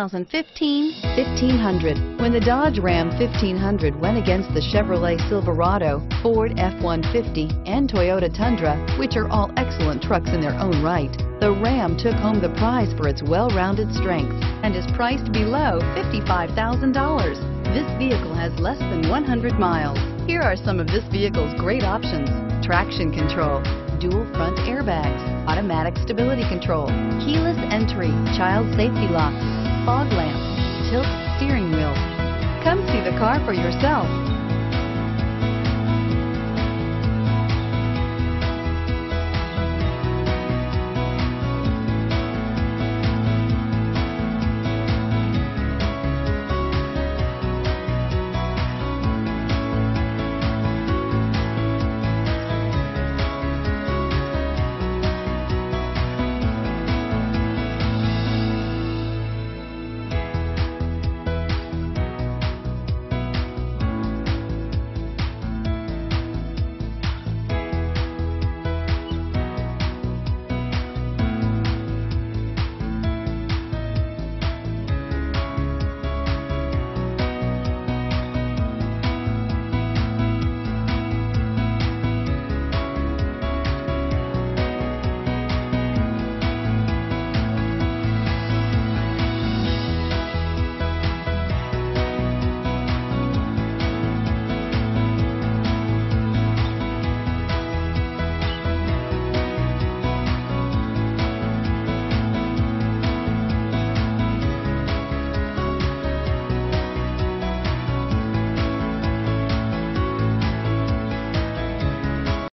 2015 1500. When the Dodge Ram 1500 went against the Chevrolet Silverado, Ford F-150, and Toyota Tundra, which are all excellent trucks in their own right, the Ram took home the prize for its well-rounded strengths and is priced below $55,000. This vehicle has less than 100 miles. Here are some of this vehicle's great options. Traction control, dual front airbags, automatic stability control, keyless entry, child safety locks, fog lamps, tilt steering wheel. Come see the car for yourself.